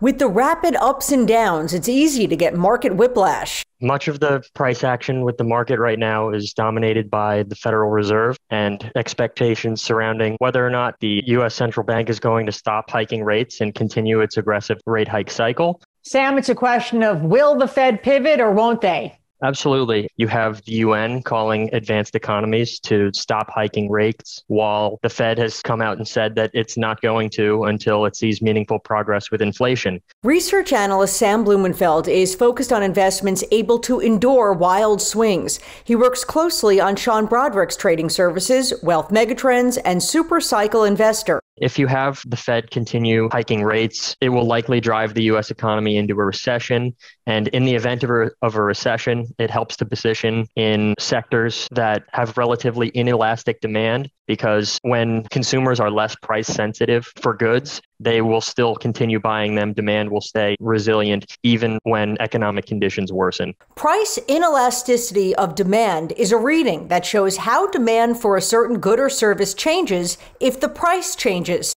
With the rapid ups and downs, it's easy to get market whiplash. Much of the price action with the market right now is dominated by the Federal Reserve and expectations surrounding whether or not the U.S. central bank is going to stop hiking rates and continue its aggressive rate hike cycle. Sam, it's a question of will the Fed pivot or won't they? Absolutely. You have the UN calling advanced economies to stop hiking rates, while the Fed has come out and said that it's not going to until it sees meaningful progress with inflation. Research analyst Sam Blumenfeld is focused on investments able to endure wild swings. He works closely on Sean Brodrick's trading services, Wealth Megatrends, and Super Cycle Investor. If you have the Fed continue hiking rates, it will likely drive the US economy into a recession. And in the event of a, of a recession, it helps to position in sectors that have relatively inelastic demand because when consumers are less price sensitive for goods, they will still continue buying them. Demand will stay resilient even when economic conditions worsen. Price inelasticity of demand is a reading that shows how demand for a certain good or service changes if the price changes.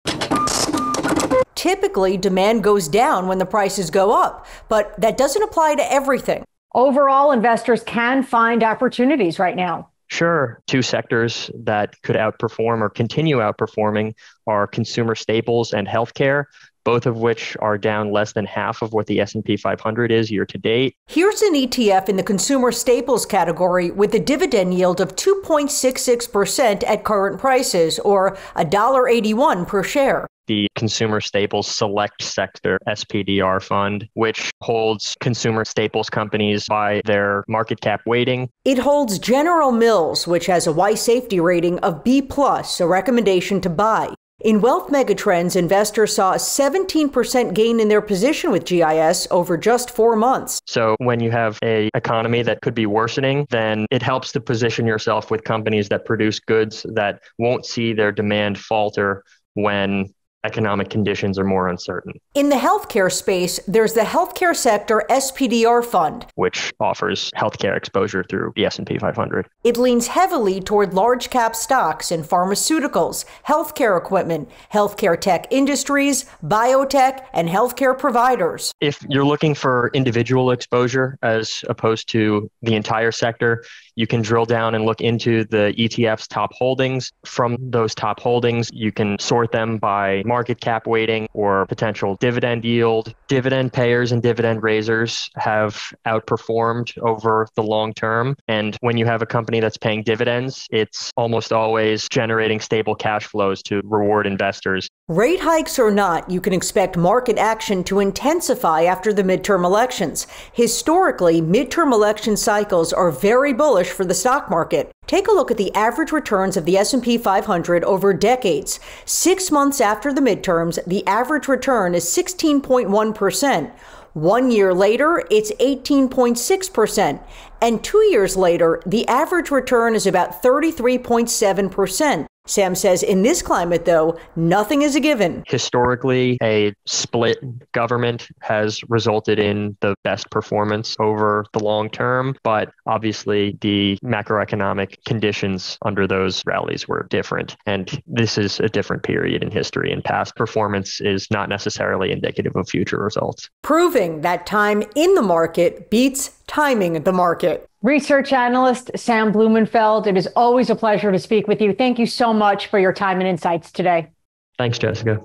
Typically, demand goes down when the prices go up, but that doesn't apply to everything. Overall, investors can find opportunities right now. Sure. Two sectors that could outperform or continue outperforming are consumer staples and healthcare, both of which are down less than half of what the S&P 500 is year to date. Here's an ETF in the consumer staples category with a dividend yield of 2.66% at current prices or $1.81 per share the Consumer Staples Select Sector SPDR fund, which holds consumer staples companies by their market cap weighting. It holds General Mills, which has a Weiss safety rating of B, plus, a recommendation to buy. In Wealth Megatrends, investors saw a 17% gain in their position with GIS over just four months. So when you have a economy that could be worsening, then it helps to position yourself with companies that produce goods that won't see their demand falter when economic conditions are more uncertain. In the healthcare space, there's the Healthcare Sector SPDR Fund, which offers healthcare exposure through the S&P 500. It leans heavily toward large cap stocks in pharmaceuticals, healthcare equipment, healthcare tech industries, biotech, and healthcare providers. If you're looking for individual exposure as opposed to the entire sector, you can drill down and look into the ETF's top holdings. From those top holdings, you can sort them by market cap weighting or potential dividend yield. Dividend payers and dividend raisers have outperformed over the long term. And when you have a company that's paying dividends, it's almost always generating stable cash flows to reward investors. Rate hikes or not, you can expect market action to intensify after the midterm elections. Historically, midterm election cycles are very bullish for the stock market. Take a look at the average returns of the S&P 500 over decades. 6 months after the midterms, the average return is 16.1%. 1 year later, it's 18.6%, and 2 years later, the average return is about 33.7%. Sam says in this climate, though, nothing is a given. Historically, a split government has resulted in the best performance over the long term, but obviously the macroeconomic conditions under those rallies were different. And this is a different period in history, and past performance is not necessarily indicative of future results. Proving that time in the market beats timing the market. Research analyst Sam Blumenfeld, it is always a pleasure to speak with you. Thank you so much for your time and insights today. Thanks, Jessica.